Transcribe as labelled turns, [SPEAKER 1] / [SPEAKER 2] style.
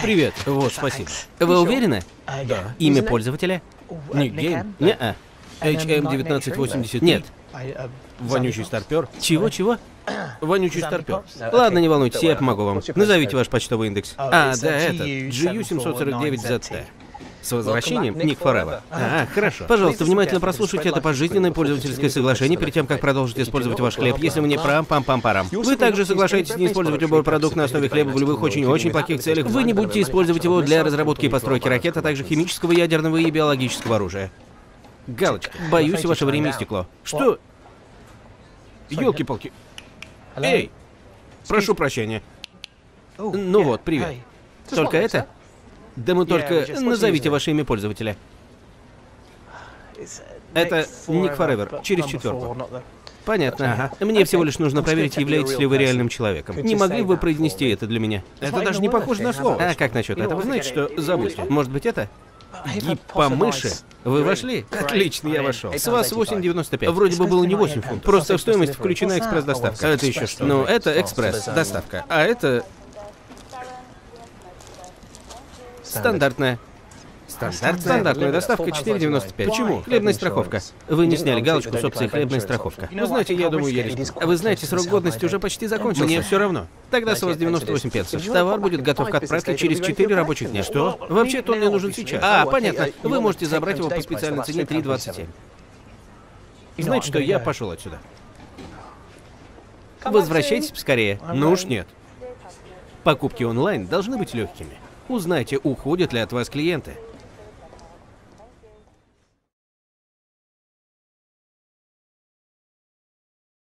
[SPEAKER 1] Привет. Вот, спасибо. Вы уверены?
[SPEAKER 2] Да.
[SPEAKER 1] Имя пользователя?
[SPEAKER 2] Ник
[SPEAKER 1] Гейм? Не-а. HM1980. Нет. Вонючий старпер. Чего-чего? Вонючий старпер. Ладно, не волнуйтесь, я помогу вам. Назовите ваш почтовый индекс. А, да, это. GU749ZT. С возвращением, Ник Forever. А, хорошо. Пожалуйста, внимательно прослушайте это пожизненное пользовательское соглашение перед тем, как продолжить использовать ваш хлеб, если вы не прам пам пам парам Вы также соглашаетесь не использовать любой продукт на основе хлеба в любых очень-очень плохих целях. Вы не будете использовать его для разработки и постройки ракет, а также химического, ядерного и биологического оружия. Галочка. Боюсь, ваше время истекло. Что? Ёлки-палки. Эй! Прошу прощения. Ну вот, привет. Только это? Да мы только... Назовите ваше имя пользователя. Это Ник Forever, через четверку. Понятно. Ага. Мне всего лишь нужно проверить, являетесь ли вы реальным человеком. Не могли бы вы произнести это для меня? Это даже не похоже на слово. А как насчет этого? Знаете что, забудьте. Может быть это? Гиб по мыши? Вы вошли? Отлично, я вошел. С вас 8,95. Вроде бы было не 8 фунтов. Просто в стоимость включена экспресс-доставка. Это еще что? Ну, это экспресс-доставка. А это стандартная. Стандарт, стандартная доставка 4,95. Почему? Хлебная страховка. Вы не сняли галочку с опцией хлебная страховка. Вы знаете, я думаю, я рискну. А Вы знаете, срок годности уже почти закончился. Мне все равно. Тогда с вас 98 пенсов. Товар будет готов к отправке через 4 рабочих дня. Что? Вообще-то он мне нужен сейчас. А, понятно. Вы можете забрать его по специальной цене 3,27. Знаете что, я пошел отсюда. Возвращайтесь скорее. Ну уж нет. Покупки онлайн должны быть легкими. Узнайте, уходят ли от вас клиенты.